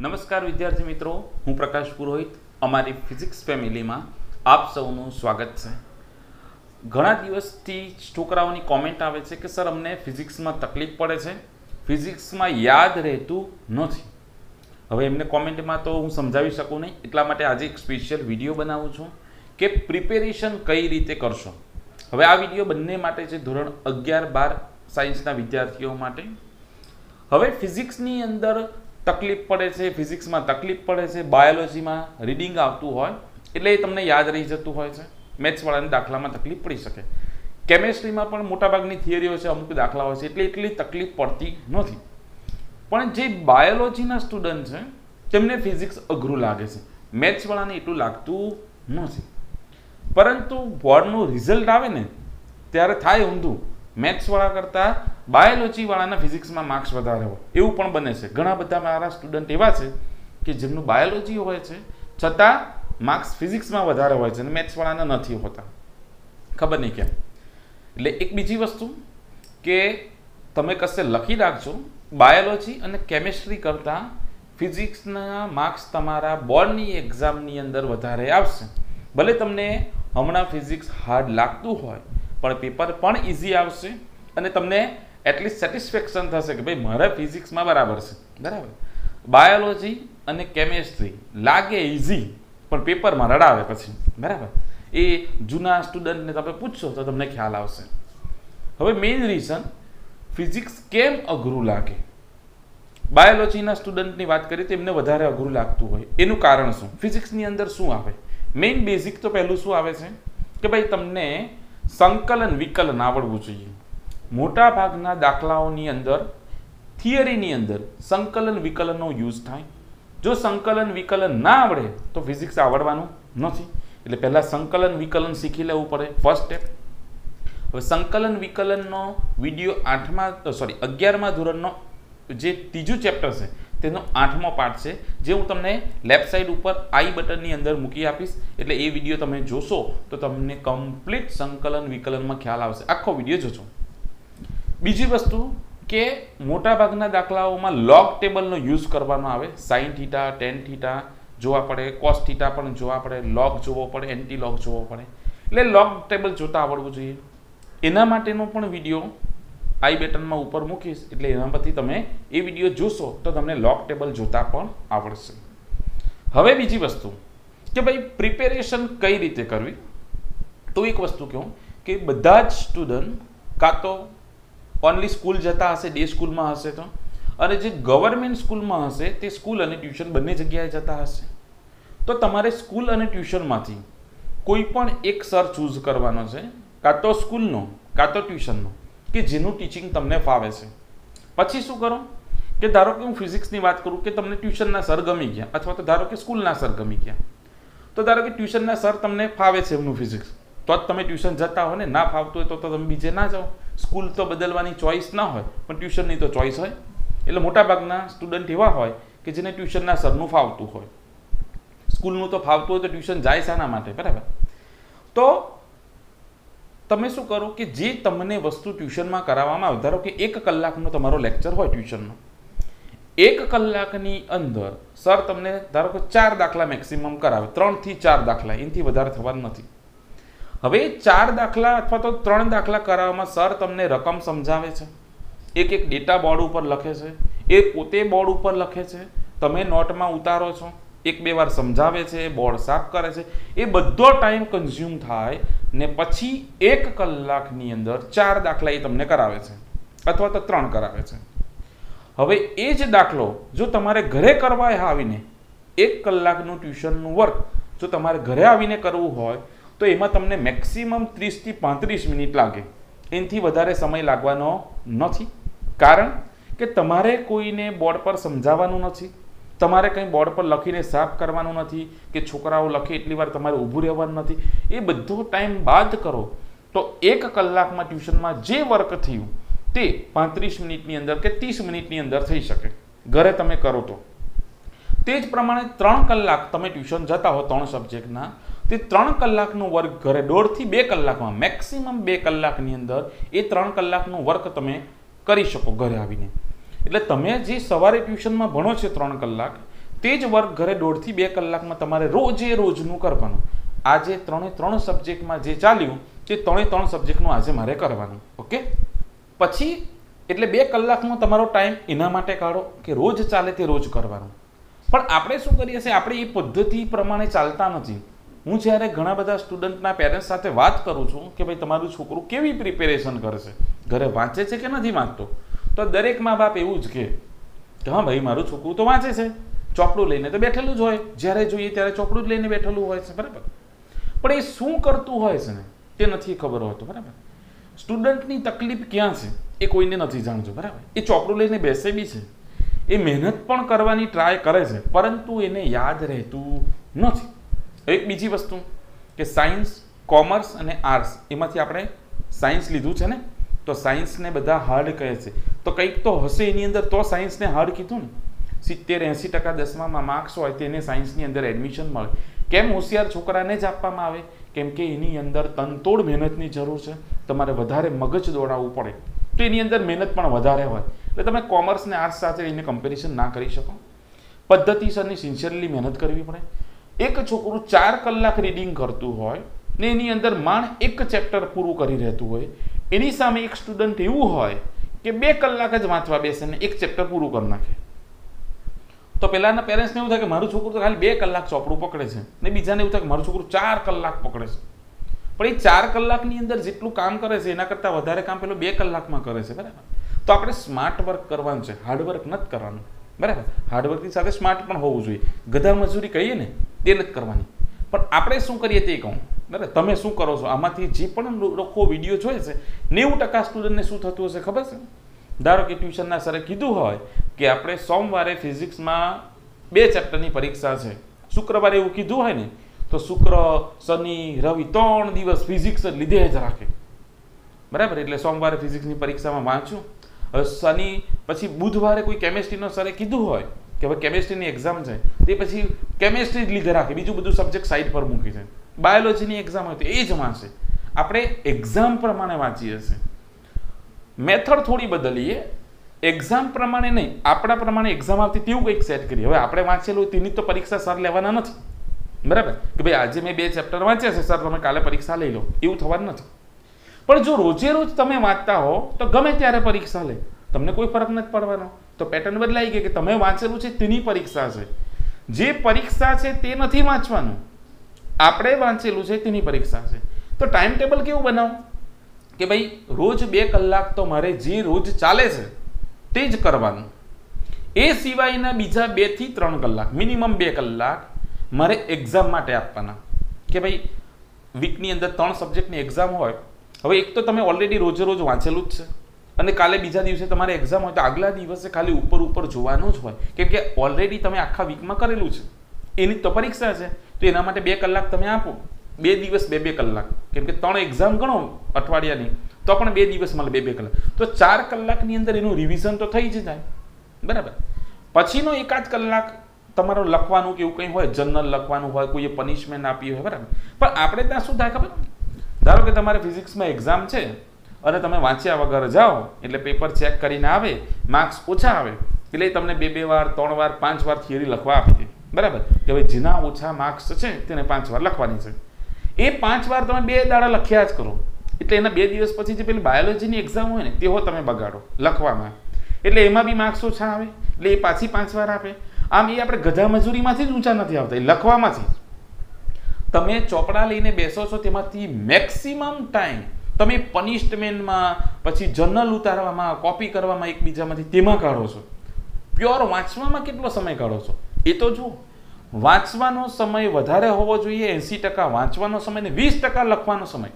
નમસ્કાર વિદ્યાર્થી મિત્રો, હું પ્રકાશ પુરોહિત. અમારી ફિઝિક્સ ફેમિલીમાં આપ સૌનું સ્વાગત છે. ઘણા દિવસથી છોકરાઓની કોમેન્ટ આવે છે કે, સર, અમને ફિઝિક્સમાં તકલીફ પડે છે. ફિઝિક્સમાં યાદ રહેતું નથી. હવે એમને કોમેન્ટમાં તો હું સમજાવી શકું નહીં. એટલા માટે આજે એક સ્પેશિયલ વીડિયો બનાવું છું કે પ્રિપેરેશન કઈ રીતે કરશો. હવે આ વીડિયો બંને માટે છે ધોરણ અગિયાર બાર સાયન્સના વિદ્યાર્થીઓ માટે. હવે ફિઝિક્સની અંદર તકલીફ પડે છે, ફિઝિક્સમાં તકલીફ પડે છે, બાયોલોજીમાં રીડિંગ આવતું હોય, એટલે એ તમને યાદ રહી જતું હોય છે. મેથ્સવાળાને દાખલામાં તકલીફ પડી શકે. કેમેસ્ટ્રીમાં પણ મોટાભાગની થિયરીઓ છે, અમુક દાખલા હોય છે, એટલે એટલી તકલીફ પડતી નથી. પણ જે બાયોલોજીના સ્ટુડન્ટ છે, તેમને ફિઝિક્સ અઘરું લાગે છે. મેથ્સવાળાને એટલું લાગતું નથી. પરંતુ બોર્ડનું રિઝલ્ટ આવે ને, ત્યારે થાય ઊંધું. મેથ્સવાળા કરતાં બાયોલોજીવાળાના ફિઝિક્સમાં માર્ક્સ વધારે હોય. એવું પણ બને છે. ઘણા બધા મારા સ્ટુડન્ટ એવા છે કે જેમનું બાયોલોજી હોય છે, છતાં માર્ક્સ ફિઝિક્સમાં વધારે હોય છે અને મેથ્સવાળાના નથી હોતા. ખબર નહીં કેમ? એટલે એક બીજી વસ્તુ કે તમે કશે લખી રાખજો બાયોલોજી અને કેમિસ્ટ્રી કરતાં ફિઝિક્સના માર્ક્સ તમારા બોર્ડની એક્ઝામની અંદર વધારે આવશે. ભલે તમને હમણાં ફિઝિક્સ હાર્ડ લાગતું હોય, પણ પેપર પણ ઇઝી આવશે અને તમને એટલીસ્ટ સેટિસ્ફેક્શન થશે કે ભાઈ મારા ફિઝિક્સમાં બરાબર છે. બરાબર. બાયોલોજી અને કેમેસ્ટ્રી લાગે ઇઝી પણ પેપરમાં રડાવે પછી. બરાબર. એ જૂના સ્ટુડન્ટને તમે પૂછશો તો તમને ખ્યાલ આવશે. હવે મેઇન રીઝન ફિઝિક્સ કેમ અઘરું લાગે? બાયોલોજીના સ્ટુડન્ટની વાત કરીએ તો એમને વધારે અઘરું લાગતું હોય. એનું કારણ શું? ફિઝિક્સની અંદર શું આવે? મેઇન બેઝિક તો પહેલું શું આવે છે? કે ભાઈ તમને સંકલન વિકલન આવડવું જોઈએ. મોટા ભાગના દાખલાઓની અંદર, થિયરીની અંદર સંકલન વિકલનનો યુઝ થાય. જો સંકલન વિકલન ના આવડે, તો ફિઝિક્સ આવડવાનું નથી. એટલે પહેલાં સંકલન વિકલન શીખી લેવું પડે ફર્સ્ટ સ્ટેપ હવે સંકલન વિકલનનો વીડિયો આઠમા સોરી અગિયારમાં ધોરણનો જે ત્રીજું ચેપ્ટર છે, તેનો આઠમો પાર્ટ છે, જે હું તમને લેફ્ટ સાઈડ ઉપર આઈ બટનની અંદર મૂકી આપીશ. એટલે એ વીડિયો તમે જોશો, તો તમને કમ્પ્લીટ સંકલન વિકલનમાં ખ્યાલ આવશે. આખો વીડિયો જોજો. બીજી વસ્તુ કે મોટાભાગના દાખલાઓમાં લોગ ટેબલનો યુઝ કરવામાં આવે. સાઇન થીટા ટેન થીટા જોવા પડે કોસ થીટા પણ જોવા પડે લોગ જોવો પડે એન્ટી લોગ જોવો પડે. એટલે લોગ ટેબલ જોતા આવડવું જોઈએ. એના માટેનો પણ વીડિયો આઈ બેટનમાં ઉપર મૂકીશ. એટલે એના પરથી તમે એ વીડિયો જોશો તો તમને લોક ટેબલ જોતા પણ આવડશે. હવે બીજી વસ્તુ કે ભાઈ પ્રિપેરેશન કઈ રીતે કરવી? તો એક વસ્તુ કહું કે બધા જ સ્ટુડન્ટ કાં તો ઓનલી સ્કૂલ જતા હશે ડે સ્કૂલમાં હશે તો? અને જે ગવર્મેન્ટ સ્કૂલમાં હશે, તે સ્કૂલ અને ટ્યુશન બંને જગ્યાએ જતા હશે. તો તમારે સ્કૂલ અને ટ્યુશનમાંથી કોઈ પણ એક સર ચૂઝ કરવાનો છે, કાં તો સ્કૂલનો કાં તો ટ્યુશનનો કે જેનું ટીચિંગ તમને ફાવે છે. પછી શું કરો? કે ધારો કે હું ફિઝિક્સની વાત કરું કે તમને ટ્યુશનના સર ગમી ગયા, અથવા તો ધારો કે સ્કૂલના સર ગમી ગયા. તો ધારો કે ટ્યુશનના સર તમને ફાવે છે એમનું ફિઝિક્સ તો જ તમે ટ્યુશન જતા હો ને, ના ફાવતું હોય તો તમે બીજે ના જાઓ. સ્કૂલ તો બદલવાની ચોઈસ ના હોય, પણ ટ્યુશનની તો ચોઈસ હોય. એટલે મોટાભાગના સ્ટુડન્ટ એવા હોય કે જેને ટ્યુશનના સરનું ફાવતું હોય. સ્કૂલનું તો ફાવતું હોય તો ટ્યુશન જાય શાના માટે, બરાબર? તો તમે શું કરો કે જે તમને વસ્તુ ટ્યુશનમાં કરાવવામાં આવે, ધારો કે એક કલાકનો તમારો લેક્ચર હોય ટ્યુશનનો. એક કલાકની અંદર સર તમને ધારો કે ચાર દાખલા મેક્સિમમ કરાવે, ત્રણથી ચાર દાખલા, એનાથી વધારે થવાનું નથી. હવે ચાર દાખલા અથવા તો ત્રણ દાખલા કરાવવામાં સર તમને રકમ સમજાવે છે? એક એક ડેટા બોર્ડ ઉપર લખે છે. એ પોતે બોર્ડ ઉપર લખે છે. તમે નોટમાં ઉતારો છો. એક બે વાર સમજાવે છે, બોર્ડ સાફ કરે છે. એ બધો ટાઈમ કન્ઝ્યુમ થાય ને પછી એક કલાકની અંદર ચાર દાખલા એ તમને કરાવે છે અથવા તો ત્રણ કરાવે છે. હવે એ જ દાખલો જો તમારે ઘરે કરવા આવીને એક કલાકનું ટ્યુશનનું વર્ક જો તમારે ઘરે આવીને કરવું હોય તો એમાં તમને મેક્સિમમ ત્રીસથી પાંત્રીસ મિનિટ લાગે. એનાથી વધારે સમય લાગવાનો નથી. કારણ કે તમારે કોઈને બોર્ડ પર સમજાવવાનું નથી. તમારે કંઈ બોર્ડ પર લખીને સાફ કરવાનું નથી કે છોકરાઓ લખે એટલી વાર તમારે ઊભું રહેવાનું નથી. એ બધો ટાઈમ બાદ કરો. તો એક કલાકમાં ટ્યુશનમાં જે વર્ક થયું તે પાંત્રીસ મિનિટની અંદર કે ત્રીસ મિનિટની અંદર થઈ શકે. ઘરે તમે કરો તો. તે જ પ્રમાણે ત્રણ કલાક તમે ટ્યુશન જતા હો ત્રણ સબ્જેક્ટના તે ત્રણ કલાકનું વર્ક ઘરે, દોઢથી બે કલાકમાં મેક્સિમમ બે કલાકની અંદર એ ત્રણ કલાકનું વર્ક તમે કરી શકો ઘરે આવીને. એટલે તમે જે સવારે ટ્યુશનમાં ભણો છો ત્રણ કલાક, તે જ વર્ક ઘરે દોઢથી બે કલાકમાં તમારે રોજે રોજનું કરવાનું. આજે ત્રણે ત્રણ સબ્જેક્ટમાં જે ચાલ્યું, તે ત્રણે ત્રણ સબ્જેક્ટનું આજે મારે કરવાનું, ઓકે? પછી, એટલે બે કલાકનો તમારો ટાઈમ એના માટે કાઢો કે રોજ ચાલે તે રોજ કરવાનું. પણ આપણે શું કરીએ છીએ? આપણે એ પદ્ધતિ પ્રમાણે ચાલતા નથી. હું જ્યારે ઘણા બધા સ્ટુડન્ટના પેરેન્ટ્સ સાથે વાત કરું છું કે ભાઈ, તમારું છોકરું કેવી પ્રિપેરેશન કરશે? ઘરે વાંચે છે કે નથી વાંચતો? તો દરેક મા બાપ એવું જ કે હા ભાઈ, મારું છોકરું તો વાંચે છે. ચોપડું લઈને તો બેઠેલું જ હોય. જ્યારે જોઈએ ત્યારે ચોપડું જ લઈને બેઠેલું હોય છે. બરાબર? પણ એ શું કરતું હોય છે ને, તે નથી ખબર હોતું. બરાબર? સ્ટુડન્ટની તકલીફ ક્યાં છે, એ કોઈને નથી જાણતું. બરાબર? એ ચોપડું લઈને બેસે બી છે. એ મહેનત પણ કરવાની ટ્રાય કરે છે, પરંતુ એને યાદ રહેતું નથી. એક બીજી વસ્તુ કે સાયન્સ કોમર્સ અને આર્ટ્સ એમાંથી આપણે સાયન્સ લીધું છે ને, તો સાયન્સને બધા હાર્ડ કહે છે. તો કંઈક તો હશે એની અંદર, તો સાયન્સને હાર્ડ કીધું ને. સિત્તેર, એંસી ટકા દસમામાં માર્ક્સ હોય તેને સાયન્સની અંદર એડમિશન મળે. કેમ હોશિયાર છોકરાને જ આપવામાં આવે? કેમ કે એની અંદર તનતોડ મહેનતની જરૂર છે. તમારે વધારે મગજ દોડાવવું પડે. તો એની અંદર મહેનત પણ વધારે હોય. એટલે તમે કોમર્સ ને આર્ટ્સ સાથે એને કમ્પેરિઝન ના કરી શકો. પદ્ધતિસરની સિન્સિયરલી મહેનત કરવી પડે. એક છોકરું ચાર કલાક રીડિંગ કરતું હોય ને એની અંદર માણ એક ચેપ્ટર પૂરું કરી રહેતું હોય, એની સામે એક સ્ટુડન્ટ એવું હોય કે બે કલાક જ વાંચવા બેસે ને એક ચેપ્ટર પૂરું કરી નાખે. તો પહેલાના પેરેન્ટ્સને એવું થાય કે મારું છોકરું તો ખાલી બે કલાક ચોપડું પકડે છે ને બીજાને એવું થાય કે મારું છોકરું ચાર કલાક પકડે છે. પણ એ ચાર કલાકની અંદર જેટલું કામ કરે છે, એના કરતાં વધારે કામ પેલો બે કલાકમાં કરે છે, બરાબર? તો આપણે સ્માર્ટ વર્ક કરવાનું છે. હાર્ડવર્ક નથી કરવાનું. બરાબર? હાર્ડવર્કની સાથે સ્માર્ટ પણ હોવું જોઈએ. ગધા મજૂરી કહીએ ને તે નથી કરવાની. પણ આપણે શું કરીએ તે કહું. બરાબર તમે શું કરો છો? આમાંથી જે પણ લોકો વીડિયો જોયે છે, નેવું ટકા સ્ટુડન્ટને શું થતું હશે ખબર છે? ધારો કે ટ્યુશનના સરે કીધું હોય કે આપણે સોમવારે ફિઝિક્સમાં બે ચેપ્ટરની પરીક્ષા છે. શુક્રવારે એવું કીધું હોય ને, તો શુક્ર, શનિ, રવિ ત્રણ દિવસ ફિઝિક્સ લીધે જ રાખે. બરાબર? એટલે સોમવારે ફિઝિક્સની પરીક્ષામાં વાંચ્યું. હવે શનિ, પછી બુધવારે કોઈ કેમેસ્ટ્રીનો સરે કીધું હોય કે હવે કેમેસ્ટ્રીની એક્ઝામ છે. તે પછી કેમેસ્ટ્રી જ લીધે રાખે. બીજું બધું સબ્જેક્ટ સાઈડ પર મૂકી છે. બાયોલોજીની એક્ઝામ હોય તો એ જ વાંચે આપણે એક્ઝામ પ્રમાણે વાંચીએ છીએ. મેથડ થોડી બદલીએ. એક્ઝામ પ્રમાણે નહીં. આપણા પ્રમાણે એક્ઝામ આવતી તેવું કંઈક સેટ કરીએ. હવે આપણે વાંચેલું તેની તો પરીક્ષા સર લેવાના નથી. બરાબર? કે ભાઈ આજે મેં બે ચેપ્ટર વાંચ્યા છે સર તમે કાલે પરીક્ષા લઈ લો. એવું થવાનું નથી. પણ જો રોજે રોજ તમે વાંચતા હો, તો ગમે ત્યારે પરીક્ષા લે. તમને કોઈ ફરક નથી પડવાનો? તો પેટર્ન બદલાઈ ગઈ કે તમે વાંચેલું છે તેની પરીક્ષા છે. જે પરીક્ષા છે તે નથી વાંચવાનું. આપણે વાંચેલું છે તેની પરીક્ષા છે. તો ટાઈમ ટેબલ કેવું બનાવો? કે ભાઈ, રોજ બે કલાક તો મારે જે રોજ ચાલે છે, તે જ કરવાનું. એ સિવાયના બીજા બેથી ત્રણ કલાક મિનિમમ બે કલાક મારે એક્ઝામ માટે આપવાના. કે ભાઈ વીકની અંદર ત્રણ સબ્જેક્ટની એક્ઝામ હોય. હવે એક તો તમે ઓલરેડી રોજે રોજ વાંચેલું જ છે. અને કાલે બીજા દિવસે તમારે એક્ઝામ હોય તો આગલા દિવસે ખાલી ઉપર ઉપર જોવાનું જ હોય. કેમ કે ઓલરેડી તમે આખા વીકમાં કરેલું છે. એની તો પરીક્ષા છે. તો એના માટે બે કલાક તમે આપો. બે દિવસ બે બે કલાક. કેમ કે ત્રણ એક્ઝામ ગણો અઠવાડિયાની, તો પણ બે દિવસ મળે બે બે કલાક. તો ચાર કલાકની અંદર એનું રિવિઝન તો થઈ જ જાય. બરાબર? પછીનો એકાદ કલાક તમારો લખવાનું કે એવું કંઈ હોય જનરલ લખવાનું હોય, કોઈએ પનિશમેન્ટ આપી હોય, બરાબર? પણ આપણે ત્યાં શું થાય ખબર? ધારો કે તમારે ફિઝિક્સમાં એક્ઝામ છે અને તમે વાંચ્યા વગર જાઓ, એટલે પેપર ચેક કરીને આવે માર્ક્સ ઓછા આવે. એટલે તમને બે બે વાર, ત્રણ વાર, પાંચ વાર થિયરી લખવા આપી દે બરાબર? કે ભાઈ જેના ઓછા માર્ક્સ છે, તેને પાંચ વાર લખવાની છે. એ પાંચ વાર તમે બે દાડા લખ્યા જ કરો. એટલે એના બે દિવસ પછી જે પેલી બાયોલોજીની એક્ઝામ હોય ને, તેઓ તમે બગાડો લખવામાં. એટલે એમાં બી માર્ક્સ ઓછા આવે. એટલે એ પાછી પાંચ વાર આપે. આમ એ આપણે ગધા મજૂરીમાંથી જ ઊંચા નથી આવતા, એ લખવામાંથી. તમે ચોપડા લઈને બેસો છો, તેમાંથી મેક્સિમમ ટાઈમ તમે પનિશમેન્ટમાં પછી જર્નલ ઉતારવામાં કોપી કરવામાં એકબીજામાંથી તેમાં કાઢો છો. પ્યોર વાંચવામાં કેટલો સમય કાઢો છો? એ તો જુઓ. વાંચવાનો સમય વધારે હોવો જોઈએ એંસી ટકા વાંચવાનો સમય ને વીસ ટકા લખવાનો સમય.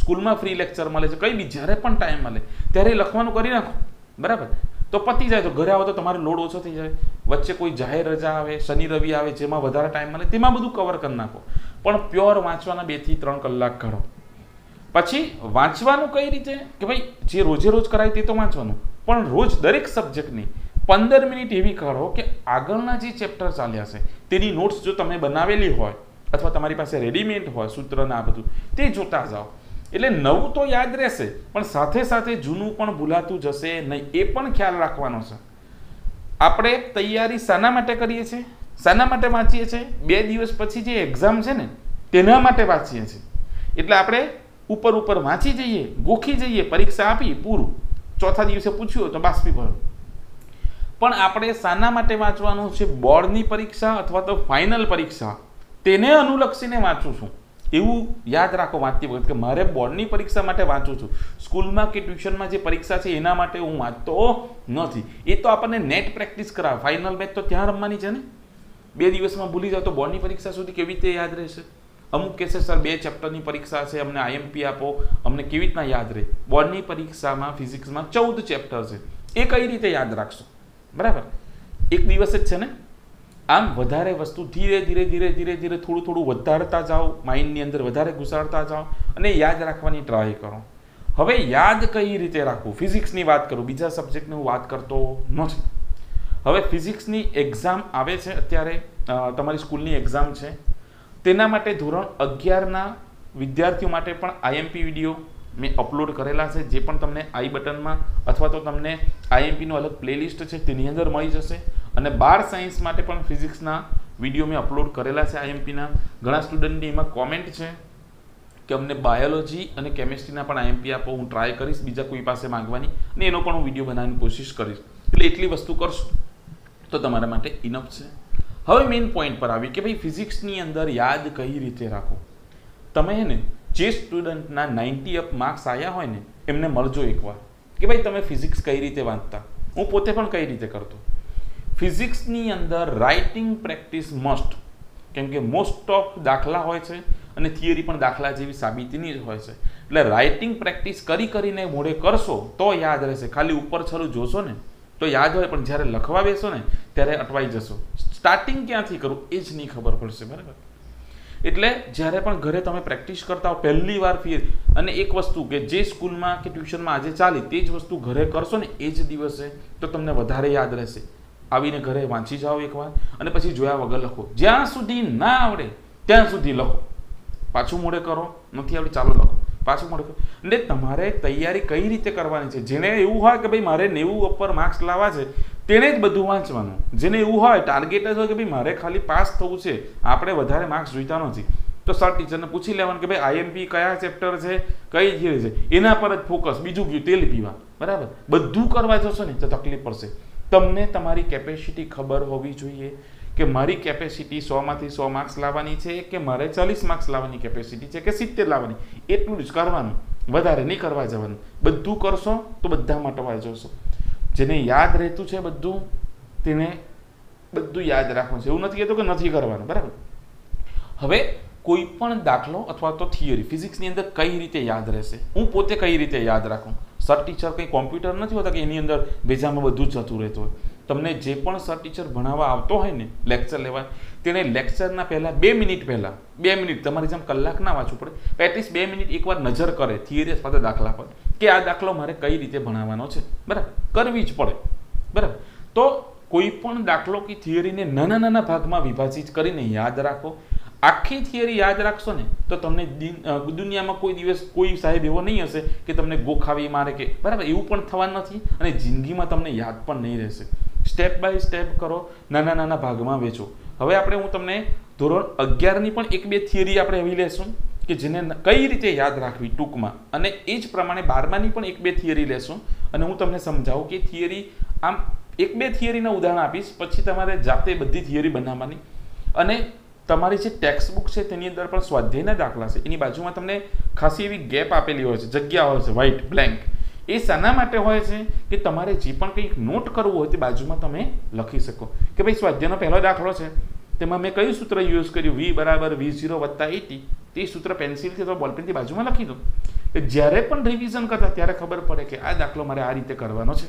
સ્કૂલમાં ફ્રી લેક્ચર મળે છે, કંઈ બી, જ્યારે પણ ટાઈમ મળે, ત્યારે લખવાનું કરી નાખો. બરાબર? તો પતી જાય, તો ઘરે આવો તો તમારો લોડ ઓછો થઈ જાય. વચ્ચે કોઈ જાહેર રજા આવે, શનિ, રવિ આવે, જેમાં વધારે ટાઈમ મળે, તેમાં બધું કવર કરી નાખો. પણ પ્યોર વાંચવાના બેથી ત્રણ કલાક કાઢો. પછી વાંચવાનું કઈ રીતે? કે ભાઈ, જે રોજે રોજ કરાય તે તો વાંચવાનું. પણ રોજ દરેક સબ્જેક્ટની પંદર મિનિટ એવી કાઢો કે આગળના જે ચેપ્ટર ચાલ્યા છે, તેની નોટ્સ જો તમે બનાવેલી હોય અથવા તમારી પાસે રેડીમેડ હોય, સૂત્રના આ બધું, તે જોતા જાઓ. એટલે નવું તો યાદ રહેશે, પણ સાથે સાથે જૂનું પણ ભૂલાતું જશે નહીં, એ પણ ખ્યાલ રાખવાનો છે. આપણે તૈયારી શાના માટે કરીએ છીએ? શાના માટે વાંચીએ છીએ? બે દિવસ પછી જે એક્ઝામ છે ને, તેના માટે વાંચીએ છીએ. એટલે આપણે ઉપર ઉપર વાંચી જઈએ, ગોખી જઈએ, પરીક્ષા આપી પૂરું. ચોથા દિવસે પૂછ્યું તો બાષ્પીભવન પણ આપણે શાના માટે વાંચવાનું છે બોર્ડની પરીક્ષા અથવા તો ફાઇનલ પરીક્ષા? તેને અનુલક્ષીને વાંચું છું. એવું યાદ રાખો વાંચતી વખત કે મારે બોર્ડની પરીક્ષા માટે વાંચું છું. સ્કૂલમાં કે ટ્યુશનમાં જે પરીક્ષા છે એના માટે હું વાંચતો નથી. એ તો આપણને નેટ પ્રેક્ટિસ કરાવે. ફાઇનલ મેચ તો ત્યાં રમવાની છે ને? બે દિવસમાં ભૂલી જાઓ તો બોર્ડની પરીક્ષા સુધી કેવી રીતે યાદ રહેશે? અમુક કહેશે સર, બે ચેપ્ટરની પરીક્ષા છે, અમને આઈએમપી આપો. અમને કેવી રીતના યાદ રહે? બોર્ડની પરીક્ષામાં, ફિઝિક્સમાં ચૌદ ચેપ્ટર છે. એ કઈ રીતે યાદ રાખશો? બરાબર? એક દિવસ જ છે ને? આમ વધારે વસ્તુ ધીરે ધીરે ધીરે ધીરે ધીરે થોડું થોડું વધારતા જાઓ, માઇન્ડની અંદર વધારે ઘુસાડતા જાઓ અને યાદ રાખવાની ટ્રાય કરો. હવે યાદ કઈ રીતે રાખવું? ફિઝિક્સની વાત કરું. બીજા સબ્જેક્ટની હું વાત કરતો નથી. હવે ફિઝિક્સની એક્ઝામ આવે છે અત્યારે. તમારી સ્કૂલની એક્ઝામ છે. તેના માટે ધોરણ અગિયારના વિદ્યાર્થીઓ માટે પણ આઈએમપી વીડિયો મેં અપલોડ કરેલા છે, જે પણ તમને આઈ બટનમાં અથવા તો તમને આઈએમપીનું અલગ પ્લેલિસ્ટ છે તેની અંદર મળી જશે. અને બાર સાયન્સ માટે પણ ફિઝિક્સના વીડિયો મેં અપલોડ કરેલા છે આઈએમપીના ઘણા સ્ટુડન્ટની એમાં કોમેન્ટ છે કે અમને બાયોલોજી અને કેમિસ્ટ્રીના પણ આઈએમપી આપો, હું ટ્રાય કરીશ, બીજા કોઈ પાસે માંગવાની. અને એનો પણ હું વીડિયો બનાવવાની કોશિશ કરીશ. એટલે એટલી વસ્તુ કરશું. તો તમારા માટે ઇનફ છે. હવે મેઇન પોઈન્ટ પર આવી કે ભાઈ ફિઝિક્સની અંદર યાદ કઈ રીતે રાખો? તમે હે ને જે સ્ટુડન્ટના નાઇન્ટી અપ માર્ક્સ આવ્યા હોય ને, એમને મળજો એકવાર. કે ભાઈ તમે ફિઝિક્સ કઈ રીતે વાંચતા? હું પોતે પણ કઈ રીતે કરતો? ફિઝિક્સની અંદર રાઇટિંગ પ્રેક્ટિસ મસ્ટ કેમ કે મોસ્ટ ઓફ દાખલા હોય છે અને થિયરી પણ દાખલા જેવી સાબિતીની જ હોય છે. એટલે રાઇટિંગ પ્રેક્ટિસ કરી કરીને મોડે કરશો તો યાદ રહેશે. ખાલી ઉપર છરું જોશો ને તો યાદ હોય, પણ જ્યારે લખવા બેસો ને, ત્યારે અટવાઈ જશો. સ્ટાર્ટિંગ ક્યાંથી કરું, એ જ નહીં ખબર પડશે, બરાબર? એટલે જ્યારે પણ ઘરે તમે પ્રેક્ટિસ કરતા હો, પહેલી વાર ફીર અને એક વસ્તુ કે જે સ્કૂલમાં કે ટ્યુશનમાં આજે ચાલી, તે જ વસ્તુ ઘરે કરશો ને, એ જ દિવસે તો તમને વધારે યાદ રહેશે. આવીને ઘરે વાંચી જાઓ એકવાર, અને પછી જોયા વગર લખો. જ્યાં સુધી ના આવડે, ત્યાં સુધી લખો. પાછું મોડે કરો, નથી આવડે, ચાલો લખો. પાછું કરો એટલે તમારે તૈયારી કઈ રીતે કરવાની છે? જેને એવું હોય કે ભાઈ મારે નેવું ઉપર માર્ક્સ લાવવા છે, તેણે જ બધું વાંચવાનું. જેને એવું હોય ટાર્ગેટ જ હોય કે ભાઈ મારે ખાલી પાસ થવું છે, આપણે વધારે માર્ક્સ જોઈતા નથી. તો સર ટીચરને પૂછી લેવાનું કે ભાઈ આઈએમપી કયા ચેપ્ટર છે, કઈ થિયરી છે? એના પર જ ફોકસ બીજું ગયું, તેલ પીવા. બરાબર? બધું કરવા જશો ને, તો તકલીફ પડશે. તમને તમારી કેપેસિટી ખબર હોવી જોઈએ. કે મારી કેપેસિટી સોમાંથી સો માર્ક્સ લાવવાની છે કે મારે ચાલીસ માર્ક્સ લાવવાની કેપેસિટી છે કે સિત્તેર લાવવાની? એટલું જ કરવાનું. વધારે નહીં કરવા જવાનું. બધું કરશો તો બધા મટવા જશો. જેને યાદ રહેતું છે બધું, તેને બધું યાદ રાખવું છે. એવું નથી કહેતું કે નથી કરવાનું. બરાબર? હવે કોઈ પણ દાખલો અથવા તો થિયરી, ફિઝિક્સની અંદર કઈ રીતે યાદ રહેશે? હું પોતે કઈ રીતે યાદ રાખું? સર ટીચર કંઈ કોમ્પ્યુટર નથી હોતા કે એની અંદર બેજામાં બધું જ જતું રહેતું હોય? તમને જે પણ સર ટીચર ભણાવવા આવતો હોય ને, લેક્ચર લેવા તેને લેક્ચરના પહેલાં બે મિનિટ પહેલાં, બે મિનિટ, તમારી જેમ કલાક ના વાંચવું પડે એટલીસ્ટ બે મિનિટ એકવાર નજર કરે થિયરી અથવા દાખલા પર, કે આ દાખલો મારે કઈ રીતે ભણાવવાનો છે? બરાબર? કરવી જ પડે. બરાબર? તો કોઈ પણ દાખલો કે થિયરીને નાના નાના ભાગમાં વિભાજિત કરીને યાદ રાખો. આખી થિયરી યાદ રાખશો ને, તો તમને દુનિયામાં કોઈ દિવસ કોઈ સાહેબ એવો નહીં હશે કે તમને ગોખાવી મારે કે, બરાબર, એવું પણ થવા નથી અને જિંદગીમાં તમને યાદ પણ નહીં રહેશે. સ્ટેપ બાય સ્ટેપ કરો, નાના નાના ભાગમાં વેચો. હવે આપણે હું તમને ધોરણ અગિયારની પણ એક બે થિયરી આપણે એવી લેશું કે જેને કઈ રીતે યાદ રાખવી ટૂંકમાં. અને એ જ પ્રમાણે બારમાની પણ એક બે થિયરી લેશું અને હું તમને સમજાવું કે થિયરી આમ એક બે થિયરીના ઉદાહરણ આપીશ, પછી તમારે જાતે બધી થિયરી બનાવવાની. અને તમારી જે ટેક્સ્ટ બુક છે તેની અંદર પણ સ્વાધ્યાયના દાખલા છે. એની બાજુમાં તમને ખાસી એવી ગેપ આપેલી હોય છે જગ્યા હોય છે વ્હાઇટ બ્લેન્ક એ શાના માટે હોય છે કે તમારે જે પણ કંઈક નોટ કરવું હોય તે બાજુમાં તમે લખી શકો. કે ભાઈ સ્વાધ્યાયનો પહેલો દાખલો છે, તેમાં મેં કયું સૂત્ર યુઝ કર્યું? વી બરાબર વી ઝીરો વત્તા એટી તે સૂત્ર પેન્સિલથી અથવા બોલપેનથી બાજુમાં લખી દો. કે જ્યારે પણ રિવિઝન કરતા ત્યારે ખબર પડે કે આ દાખલો મારે આ રીતે કરવાનો છે.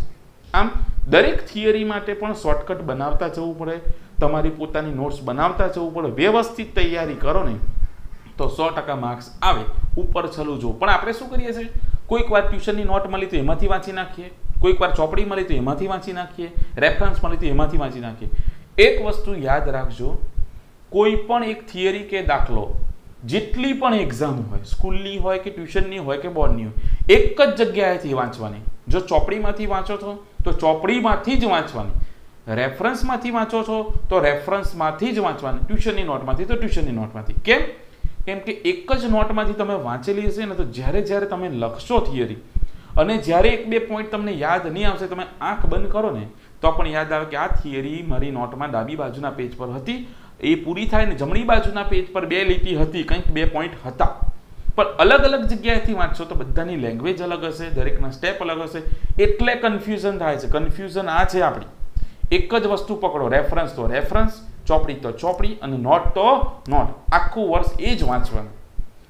આમ દરેક થિયરી માટે પણ શોર્ટકટ બનાવતા જવું પડે. તમારી પોતાની નોટ્સ બનાવતા જવું પડે વ્યવસ્થિત તૈયારી કરો ને, તો સો ટકા માર્ક્સ આવે. ઉપર છલું જો પણ આપણે શું કરીએ છીએ? કોઈક વાર ટ્યુશનની નોટ મળી તો એમાંથી વાંચી નાખીએ. કોઈક વાર ચોપડી મળી તો એમાંથી વાંચી નાખીએ. રેફરન્સ મળી તો એમાંથી વાંચી નાખીએ. એક વસ્તુ યાદ રાખજો, કોઈ પણ એક થિયરી કે દાખલો, જેટલી પણ એક્ઝામ હોય, સ્કૂલની હોય કે ટ્યુશનની હોય કે બોર્ડની હોય, એક જ જગ્યાએથી વાંચવાની. જો ચોપડીમાંથી વાંચો છો, તો ચોપડીમાંથી જ વાંચવાની. રેફરન્સમાંથી વાંચો છો તો રેફરન્સમાંથી જ વાંચવાની. ટ્યુશનની નોટમાંથી તો ટ્યુશનની નોટમાંથી. કેમ? કેમ કે એક જ નોટમાંથી તમે વાંચેલી હશે ને તો જ્યારે જ્યારે તમે લખશો થિયરી અને જ્યારે એક બે પોઈન્ટ તમને યાદ નહીં આવશે, તમે આંખ બંધ કરો ને, તો પણ યાદ આવે કે આ થિયરી મારી નોટમાં ડાબી બાજુના પેજ પર હતી. એ પૂરી થાય ને જમણી બાજુના પેજ પર બે લીટી હતી, કંઈક બે પોઈન્ટ હતા. પણ અલગ અલગ જગ્યાએથી વાંચશો તો બધાની લેંગ્વેજ અલગ હશે, દરેકના સ્ટેપ અલગ હશે. એટલે કન્ફ્યુઝન થાય છે. કન્ફ્યુઝન આ છે આપણી. એક જ વસ્તુ પકડો રેફરન્સ તો રેફરન્સ ચોપડી તો ચોપડી અને નોટ તો નોટ આખું વર્ષ એ જ વાંચવાનું.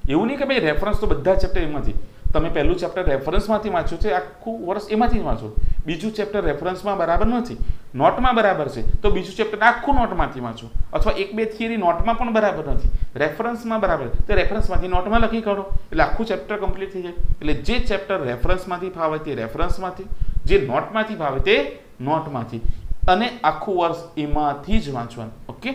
એવું નહીં કે ભાઈ રેફરન્સ તો બધા ચેપ્ટર એમાંથી તમે પહેલું ચેપ્ટર રેફરન્સમાંથી વાંચ્યું છે, આખું વર્ષ એમાંથી જ વાંચો. બીજું ચેપ્ટર રેફરન્સમાં બરાબર નથી નોટમાં બરાબર છે. તો બીજું ચેપ્ટર આખું નોટમાંથી વાંચો. અથવા એક બે થિયરી નોટમાં પણ બરાબર નથી. રેફરન્સમાં બરાબર. તો રેફરન્સમાંથી નોટમાં લખી કાઢો. એટલે આખું ચેપ્ટર કમ્પ્લીટ થઈ જાય. એટલે જે ચેપ્ટર રેફરન્સમાંથી ફાવે તે રેફરન્સમાંથી જે નોટમાંથી ફાવે તે નોટમાંથી અને આખું વર્ષ એમાંથી જ વાંચવાનું ઓકે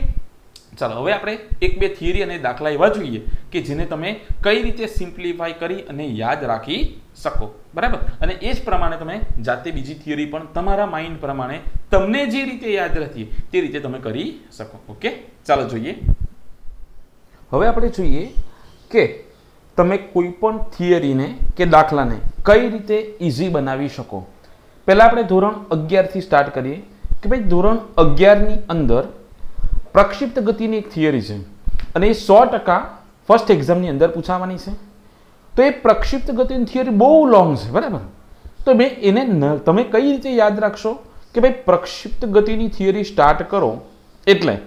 ચાલો, હવે આપણે એક બે થિયરી અને દાખલા એવા જોઈએ કે જેને તમે કઈ રીતે સિમ્પ્લિફાય કરી અને યાદ રાખી શકો, બરાબર? અને એ જ પ્રમાણે તમે જાતે બીજી થિયરી પણ તમારા માઇન્ડ પ્રમાણે તમને જે રીતે યાદ રહેતી તે રીતે તમે કરી શકો ઓકે ચાલો, જોઈએ. હવે આપણે જોઈએ કે તમે કોઈ પણ થિયરીને કે દાખલાને કઈ રીતે ઇઝી બનાવી શકો. પહેલાં આપણે ધોરણ અગિયારથી સ્ટાર્ટ કરીએ. કે ભાઈ ધોરણ અગિયારની અંદર પ્રક્ષિપ્ત ગતિની એક થિયરી છે અને એ સો ટકા ફર્સ્ટ એક્ઝામની અંદર પૂછાવાની છે. તો એ પ્રક્ષિપ્ત ગતિની થિયરી બહુ લોંગ છે, બરાબર? તો મેં એને તમે કઈ રીતે યાદ રાખશો કે ભાઈ પ્રક્ષિપ્ત ગતિની થિયરી સ્ટાર્ટ કરો એટલે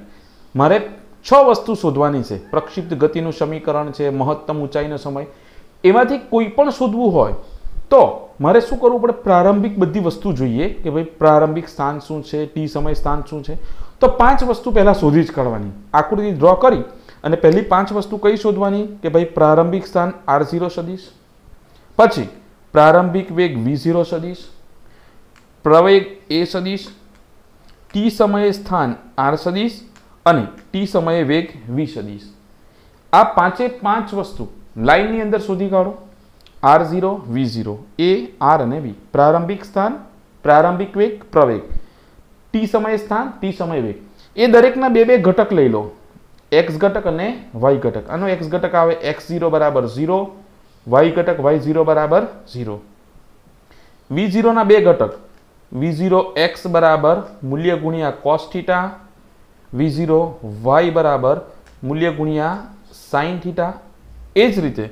મારે છ વસ્તુ શોધવાની છે. પ્રક્ષિપ્ત ગતિનું સમીકરણ છે, મહત્તમ ઊંચાઈનો સમય. એમાંથી કોઈ પણ શોધવું હોય તો મારે શું કરવું પડે? પ્રારંભિક બધી વસ્તુ જોઈએ કે ભાઈ પ્રારંભિક સ્થાન શું છે? ટી સમય સ્થાન શું છે? તો પાંચ વસ્તુ પહેલાં શોધી જ કાઢવાની. આકૃતિ ડ્રો કરી અને પહેલી પાંચ વસ્તુ કઈ શોધવાની? કે ભાઈ પ્રારંભિક સ્થાન આર ઝીરો સદીશ. પછી પ્રારંભિક વેગ વી ઝીરો સદીશ. પ્રવેગ એ સદીશ. ટી સમયે સ્થાન આર સદીશ અને ટી સમયે વેગ વી સદીશ. આ પાંચે પાંચ વસ્તુ લાઇનની અંદર શોધી કાઢો. આર ઝીરો વી ઝીરો એ આર અને વી પ્રારંભિક સ્થાન, પ્રારંભિક વેગ, પ્રવેગ. ટી સમય સ્થાન ટી સમય વેગ. એ દરેકના બે બે ઘટક લઈ લો. એક્સ ઘટક અને વાય ઘટક. આનો એક્સ ઘટક આવે એક્સ ઝીરો બરાબર ઝીરો વાય ઘટક વાય ઝીરો બરાબર ઝીરો વી ઝીરોના બે ઘટક. વી ઝીરો એક્સ બરાબર મૂલ્ય ગુણ્યા cos theta v zero y બરાબર મૂલ્ય ગુણ્યા સાઇન થીટા એ જ રીતે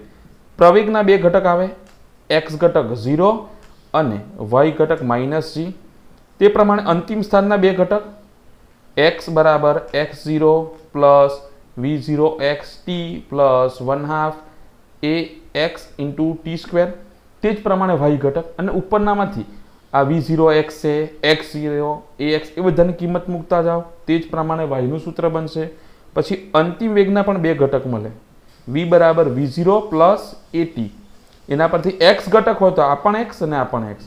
પ્રવેગના બે ઘટક આવે, એક્સ ઘટક ઝીરો અને વાય ઘટક માઇનસ જી તે પ્રમાણે અંતિમ સ્થાનના બે ઘટક, એક્સ બરાબર x zero plus v zero x t plus one half a x into t square. તે જ પ્રમાણે વાય ઘટક અને ઉપરનામાંથી આ વી ઝીરો એક્સ છે, એક્સ ઝીરો એ એક્સ, એ બધાની કિંમત મૂકતા જાઓ. તે જ પ્રમાણે વાયનું સૂત્ર બનશે. પછી અંતિમ વેગના પણ બે ઘટક મળે. વી બરાબર વી ઝીરો પ્લસ એટી એના પરથી એક્સ ઘટક હોય તો આ પણ એક્સ અને આ પણ એક્સ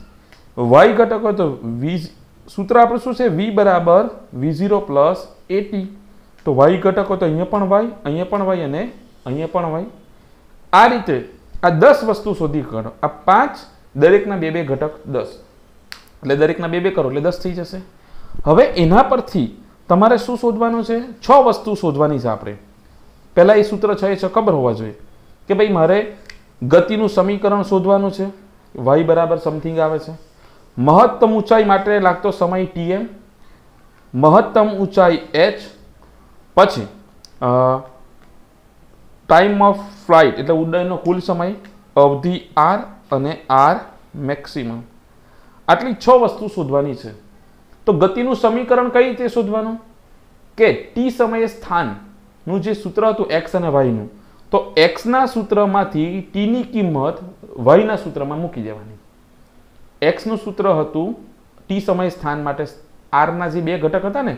વાય ઘટક હોય તો વી સૂત્ર આપણું શું છે? વી બરાબર v zero plus a t તો વાય ઘટક હોય તો અહીંયા પણ વાય અહીંયા પણ વાય અને અહીંયા પણ વાય આ રીતે આ દસ વસ્તુ શોધી કરો આ પાંચ દરેકના બે બે ઘટક દસ. એટલે દરેકના બે બે કરો એટલે દસ થઈ જશે. હવે એના પરથી તમારે શું શોધવાનું છે? છ વસ્તુ શોધવાની છે આપણે. પહેલાં એ સૂત્ર છે એ છે, ખબર હોવા જોઈએ કે ભાઈ મારે ગતિનું સમીકરણ શોધવાનું છે વાય બરાબર સમથિંગ આવે છે. મહત્તમ ઊંચાઈ માટે લાગતો સમય ટીએમ મહત્તમ ઊંચાઈ એચ પછી ટાઈમ ઓફ ફ્લાઇટ એટલે ઉડ્ડયનનો કુલ સમય, અવધિ આર અને આર મેક્સિમમ આટલી છ વસ્તુ શોધવાની છે. તો ગતિનું સમીકરણ કઈ રીતે શોધવાનું? કે ટી સમયે સ્થાન નું જે સૂત્ર હતું એક્સ અને વાયનું તો એક્સના સૂત્રમાંથી ટીની કિંમત વાયના સૂત્રમાં મૂકી દેવાની. એક્સનું સૂત્ર હતું ટી સમય સ્થાન માટે આરના જે બે ઘટક હતા ને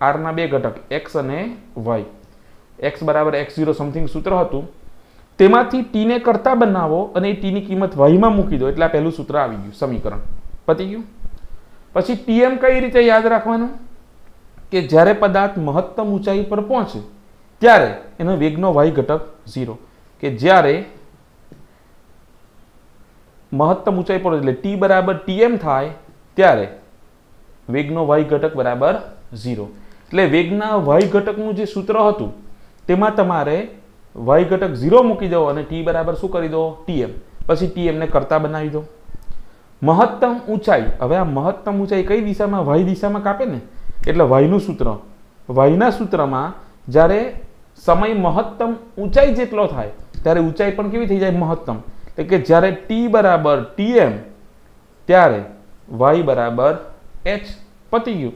આરના બે ઘટક એક્સ અને વાય એક્સ બરાબર એક્સ ઝીરો સમથિંગ સૂત્ર હતું. તેમાંથી ટીને કરતા બનાવો અને એ ટીની કિંમત વાયમાં મૂકી દો, એટલે આ પહેલું સૂત્ર આવી ગયું, સમીકરણ. પતી ગયું? પછી ટીએમ કઈ રીતે યાદ રાખવાનું? કે જ્યારે પદાર્થ મહત્તમ ઊંચાઈ પર પહોંચે ત્યારે એનો વેગનો વાય ઘટક ઝીરો કે જ્યારે મહત્તમ ઊંચાઈ પર એટલે ટી બરાબર ટીએમ થાય, ત્યારે વેગનો વાય ઘટક બરાબર ઝીરો એટલે વેગના વાય ઘટકનું જે સૂત્ર હતું, તેમાં તમારે વાય ઘટક ઝીરો મૂકી દો અને ટી બરાબર શું કરી દો? ટીએમ પછી ટીએમને કરતા બનાવી દો. મહત્તમ ઊંચાઈ, હવે આ મહત્તમ ઊંચાઈ કઈ દિશામાં? વાય દિશામાં કાપે ને? એટલે વાયનું સૂત્ર. વાયના સૂત્રમાં જ્યારે સમય મહત્તમ ઊંચાઈ જેટલો થાય, ત્યારે ઊંચાઈ પણ કેવી થઈ જાય? મહત્તમ. એટલે કે જ્યારે ટી બરાબર ટીએમ ત્યારે વાય બરાબર એચ પતી ગયું.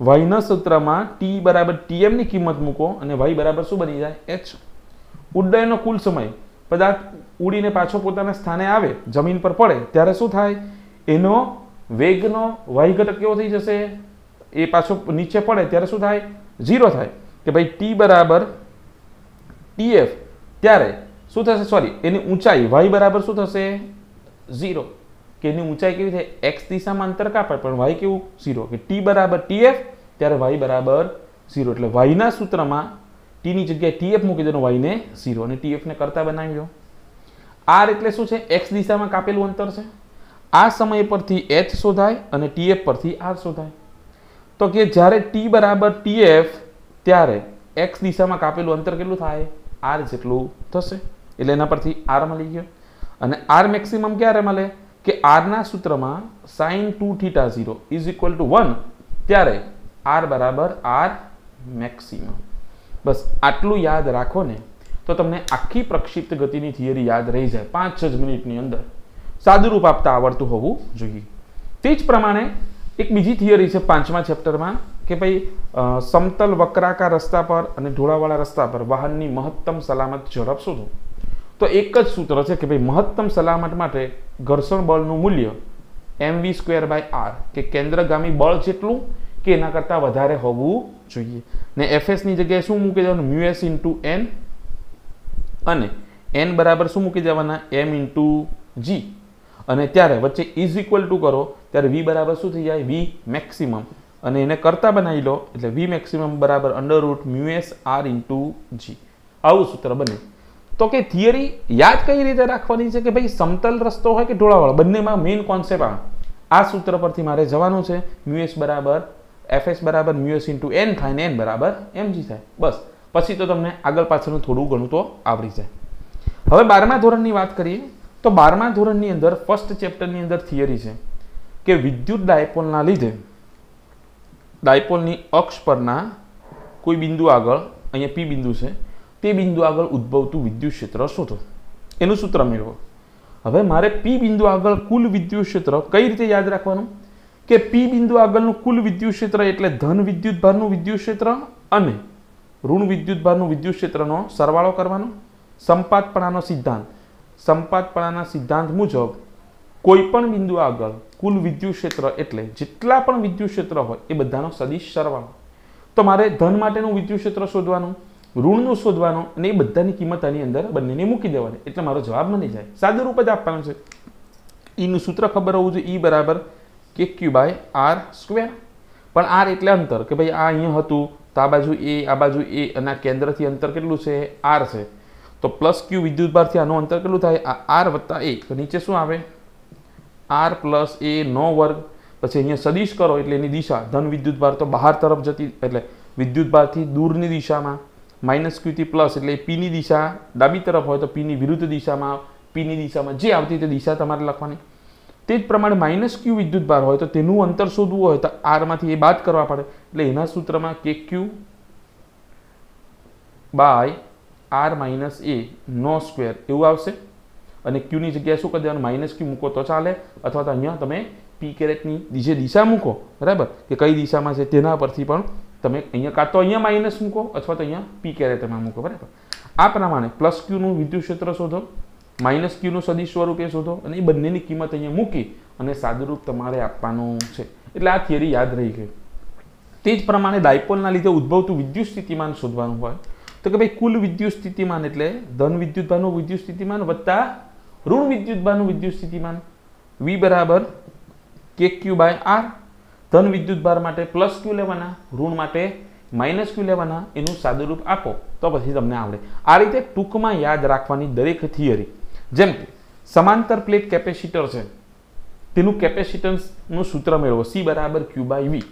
વાયના સૂત્રમાં ટી બરાબર ટીએમની કિંમત મૂકો અને વાય બરાબર શું બની જાય? એચ ઉડ્ડયનનો કુલ સમય. પદાર્થ ઉડીને પાછો પોતાના સ્થાને આવે, જમીન પર પડે, ત્યારે શું થાય? એનો વેગનો વાય ઘટક કેવો થઈ જશે? એ પાછો નીચે પડે, ત્યારે શું થાય? ઝીરો થાય. કે ભાઈ ટી બરાબર ટીએફ ત્યારે શું થશે? સોરી એની ઊંચાઈ વાય બરાબર શું થશે? ઝીરો કે એની ઊંચાઈ કેવી થાય? એક્સ દિશામાં અંતર કાપાય પણ વાય કેવું? ઝીરો કે ટી બરાબર ટીએફ ત્યારે વાય બરાબર ઝીરો એટલે વાયના સૂત્રમાં ટીની જગ્યાએ ટીએફ મૂકી દેનો વાયને ઝીરો અને ટીએફને કરતા બનાવ્યો આર એટલે શું છે? એક્સ દિશામાં કાપેલું અંતર છે. આ સમય પરથી એચ શોધાય અને ટીએફ પરથી આર શોધાય. તો કે જ્યારે ટી બરાબર ટીએફ ત્યારે એક્સ દિશામાં કાપેલું અંતર કેટલું થાય? આર જેટલું થશે. એટલે એના પરથી આર મળી ગયો. અને આર મેક્સિમમ ક્યારે મળે? કે આરના સૂત્રમાં sine two theta zero is equal to one ત્યારે આર બરાબર આર મેક્સિમમ બસ આટલું યાદ રાખો ને, તો તમને આખી પ્રક્ષિપ્ત ગતિની થિયરી યાદ રહી જાય પાંચ છ મિનિટની અંદર. સાદુરૂપ આપતા આવડતું હોવું જોઈએ. તે જ પ્રમાણે એક બીજી થિયરી છે પાંચમા ચેપ્ટરમાં કે ભાઈ સમતલ વક્રાકાર રસ્તા પર અને ઢોળાવાળા રસ્તા પર વાહનની મહત્તમ સલામત ઝડપ શોધો તો એક જ સૂત્ર છે કે ભાઈ, મહત્તમ સલામત માટે ઘર્ષણ બળનું મૂલ્ય m v square by r કે કેન્દ્રગામી બળ જેટલું કે એના કરતાં વધારે હોવું જોઈએ. ને એફએસની જગ્યાએ શું મૂકી દેવાનું? મ્યુ એસ ઇન્ટુ એન અને એન બરાબર શું મૂકી દેવાના? એમ ઇન્ટુ જી અને ત્યારે વચ્ચે ઇઝ ઇક્વલ ટુ કરો, ત્યારે વી બરાબર શું થઈ જાય? વી મેક્સિમમ અને એને કરતા બનાવી લો, એટલે વી મેક્સિમમ બરાબર under root mu s r into g આવું સૂત્ર બને. તો કે થિયરી યાદ કઈ રીતે રાખવાની છે કે ભાઈ સમતલ રસ્તો હોય કે ઢોળાવાળો? બંનેમાં મેઇન કોન્સેપ્ટ આ. આ સૂત્ર પરથી મારે જવાનું છે. મ્યુએસ બરાબર એફએસ બરાબર મ્યુએસ ઇન્ટુ એન થાય ને એન બરાબર એમજી થાય. બસ. પછી તો તમને આગળ પાછળનું થોડું ઘણું તો આવડી જાય. હવે બારમા ધોરણની વાત કરીએ, તો બારમા ધોરણની અંદર ફર્સ્ટ ચેપ્ટરની અંદર થિયરી છે કે વિદ્યુત ડાયપોલના લીધે ડાયપોલની અક્ષ પરના કોઈ બિંદુ આગળ, અહીંયા પી બિંદુ છે, તે બિંદુ આગળ ઉદ્ભવતું વિદ્યુત ક્ષેત્ર શોધો. એનું સૂત્ર મેળવો. હવે મારે પી બિંદુ આગળ કુલ વિદ્યુત ક્ષેત્ર કઈ રીતે યાદ રાખવાનું? કે પી બિંદુ આગળનું કુલ વિદ્યુત ક્ષેત્ર એટલે ધન વિદ્યુત ભારનું વિદ્યુત ક્ષેત્ર અને ઋણ વિદ્યુત ભારનું વિદ્યુત ક્ષેત્રનો સરવાળો કરવાનો. સંપાતપણાનો સિદ્ધાંત. સંપાતપણાના સિદ્ધાંત મુજબ કોઈ પણ બિંદુ આગળ કુલ વિદ્યુત ક્ષેત્ર એટલે જેટલા પણ વિદ્યુત ક્ષેત્ર હોય એ બધાનો સદિશ સરવાળો. તો મારે ધન માટેનું વિદ્યુત ક્ષેત્ર શોધવાનું, ઋણનું શોધવાનું અને એ બધાની કિંમત આની અંદર બંનેને મૂકી દેવાની. એટલે મારો જવાબ મળી જાય. સાદું રૂપ જ આપવાનું છે. ઈનું સૂત્ર ખબર હોવું જોઈએ. ઈ બરાબર k q by r square પણ આર એટલે અંતર, કે ભાઈ આ અહીંયા હતું, તો આ બાજુ એ, આ બાજુ એ અને આ કેન્દ્રથી અંતર કેટલું છે? આર છે. તો પ્લસ ક્યુ વિદ્યુતભારથી આનું અંતર કેટલું થાય? આ આર વત્તા એ તો નીચે શું આવે? આર પ્લસ એ નો વર્ગ. પછી અહીંયા સદિશ કરો એટલે એની દિશા. ધન વિદ્યુતભાર તો બહાર તરફ જતી, એટલે વિદ્યુતભારથી દૂરની દિશામાં. માઇનસ ક્યુથી પ્લસ એટલે પીની દિશા ડાબી તરફ હોય તો પીની વિરુદ્ધ દિશામાં પીની દિશામાં. જે આવતી તે દિશા તમારે લખવાની. તે જ પ્રમાણે માઇનસ ક્યુ વિદ્યુત ભાર હોય તો તેનું અંતર શોધવું હોય તો આરમાંથી એ બાદ કરવા પડે. એટલે એના સૂત્રમાં k q by r minus a no square. એવું આવશે. અને ક્યુની જગ્યાએ શું કરી દેવાનું? માઇનસ ક્યુ મૂકો તો ચાલે. અથવા તો અહીંયા તમે પી કેરેટની જે દિશા મૂકો, બરાબર? કે કઈ દિશામાં છે તેના પરથી પણ તમે અહીંયા કાં તો અહીંયા માઇનસ મૂકો અથવા તો અહીંયા પી કેરેટમાં મૂકો, બરાબર? આ પ્રમાણે પ્લસ ક્યુનું વિદ્યુત ક્ષેત્ર શોધો માઇનસ ક્યુનું સદીશ સ્વરૂપે શોધો અને એ બંનેની કિંમત અહીંયા મૂકી અને સાદુરૂપ તમારે આપવાનું છે. એટલે આ થિયરી યાદ રહી ગઈ તે જ પ્રમાણે ડાયપોલના લીધે ઉદ્ભવતું વિદ્યુત સ્થિતિમાન શોધવાનું હોય. તો કે ભાઈ કુલ વિદ્યુત સ્થિતિમાન એટલે ધન વિદ્યુતભારનું વિદ્યુત સ્થિતિમાન વત્તા ઋણ વિદ્યુતભારનું વિદ્યુત સ્થિતિમાન વી બરાબર કે ક્યુ બાય આર ધન વિદ્યુતભાર માટે પ્લસ ક્યુ લેવાના, ઋણ માટે માઇનસ ક્યુ લેવાના, એનું સાદુરૂપ આપો. તો પછી તમને આવડે. આ રીતે ટૂંકમાં યાદ રાખવાની દરેક થિયરી જેમ કે, સમાંતર પ્લેટ કેપેસિટર છે. તેનું કેપેસિટન્સનું સૂત્ર મેળવો. સી બરાબર ક્યુ બાય વી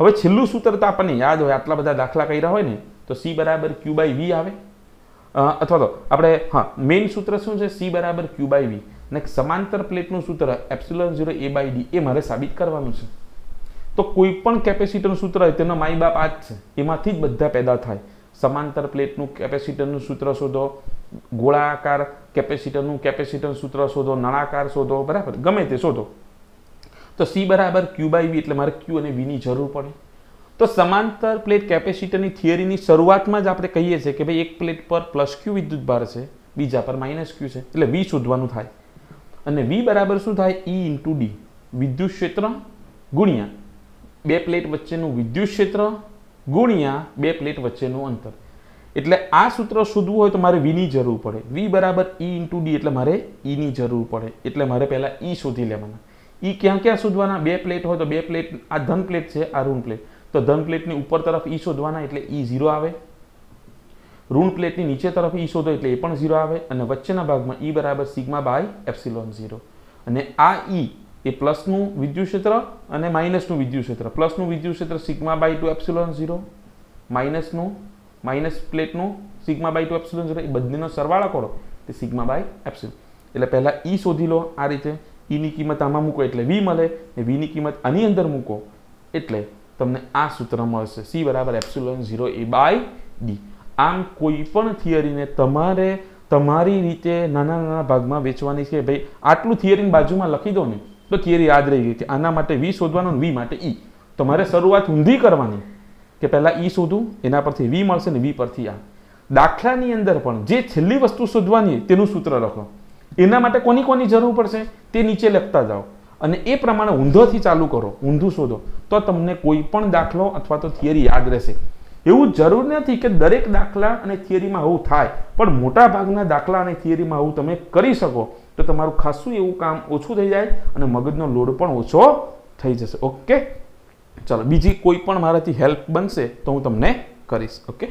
હવે છેલ્લું સૂત્ર તો આપણને યાદ હોય, આટલા બધા દાખલા કર્યા હોય ને, તો સી બરાબર ક્યુ બાય વી આવે. અથવા તો આપણે, હા મેઇન સૂત્ર શું છે? સી બરાબર ક્યુ બાય વી અને સમાંતર પ્લેટનું સૂત્ર, epsilon zero a by d એ મારે સાબિત કરવાનું છે. તો કોઈ પણ કેપેસિટરનું સૂત્ર હોય, તેનો માય બાપ આ જ છે. એમાંથી જ બધા પેદા થાય. સમાંતર પ્લેટનું કેપેસિટરનું સૂત્ર શોધો, ગોળાકાર કેપેસિટરનું કેપેસિટર સૂત્ર શોધો, નળાકાર શોધો, બરાબર? ગમે તે શોધો. તો સી બરાબર ક્યુ બાય વી એટલે મારે ક્યુ અને વીની જરૂર પડે. તો સમાંતર પ્લેટ કેપેસિટરની થિયરીની શરૂઆતમાં જ આપણે કહીએ છીએ કે ભાઈ એક પ્લેટ પર પ્લસ ક્યુ વિદ્યુત ભાર છે, બીજા પર માઇનસ ક્યુ છે, એટલે વી શોધવાનું થાય. અને વી બરાબર શું થાય? ઈ ઇન્ટુ ડી વિદ્યુત ક્ષેત્ર ગુણ્યા બે પ્લેટ વચ્ચેનું વિદ્યુત ક્ષેત્ર ગુણ્યા બે પ્લેટ વચ્ચેનું અંતર. એટલે આ સૂત્ર શોધવું હોય તો મારે વીની જરૂર પડે. વી બરાબર ઈ ઇન્ટુ ડી એટલે મારે ઈની જરૂર પડે. એટલે મારે પહેલાં ઈ શોધી લેવાના. ઈ ક્યાં ક્યાં શોધવાના? બે પ્લેટ હોય તો બે પ્લેટ આ ધન પ્લેટ છે, આ ઋણ પ્લેટ તો ધન પ્લેટની ઉપર તરફ ઈ શોધવાના એટલે ઈ ઝીરો આવે. ઋણ પ્લેટની નીચે તરફ ઈ શોધો એટલે એ પણ ઝીરો આવે અને વચ્ચેના ભાગમાં ઈ બરાબર સિગ્મા બાય એપ્સિલોન ઝીરો. અને આ ઈ એ પ્લસનું વિદ્યુત ક્ષેત્ર અને માઇનસનું વિદ્યુત ક્ષેત્ર પ્લસનું વિદ્યુત ક્ષેત્ર sigma by two epsilon zero, માઇનસનું, minus પ્લેટનું sigma by two epsilon zero, એ બંનેનો સરવાળો કરો, તે સિગ્મા બાય એપ્સિલોન. એટલે પહેલાં ઈ શોધી લો આ રીતે. ઈની કિંમત આમાં મૂકો એટલે વી મળે ને વીની કિંમત આની અંદર મૂકો એટલે તમને આ સૂત્ર મળશે. સી બરાબર epsilon zero a by d આમ કોઈ પણ થિયરીને તમારે તમારી રીતે નાના નાના ભાગમાં વેચવાની છે. ભાઈ, આટલું થિયરીની બાજુમાં લખી દો ને, તો થિયરી યાદ રહી ગઈ છે આના માટે વી શોધવાનો વી માટે ઈ તમારે શરૂઆત ઊંધી કરવાની કે પહેલાં ઈ શોધું, એના પરથી વી મળશે ને વી પરથી આ. દાખલાની અંદર પણ જે છેલ્લી વસ્તુ શોધવાની તેનું સૂત્ર લખો. એના માટે કોની કોની જરૂર પડશે? તે નીચે લખતા જાઓ. અને એ પ્રમાણે ઊંધોથી ચાલુ કરો, ઊંધું શોધો. તો તમને કોઈ પણ દાખલો અથવા તો થિયરી યાદ રહેશે. એવું જરૂર નથી કે દરેક દાખલા અને થિયરીમાં આવું થાય, પણ મોટા ભાગના દાખલા અને થિયરીમાં આવું તમે કરી શકો. તો તમારું ખાસું એવું કામ ઓછું થઈ જાય અને મગજનો લોડ પણ ઓછો થઈ જશે. ઓકે ચલો, બીજી કોઈ પણ મારાથી હેલ્પ બનશે તો હું તમને કરીશ. ઓકે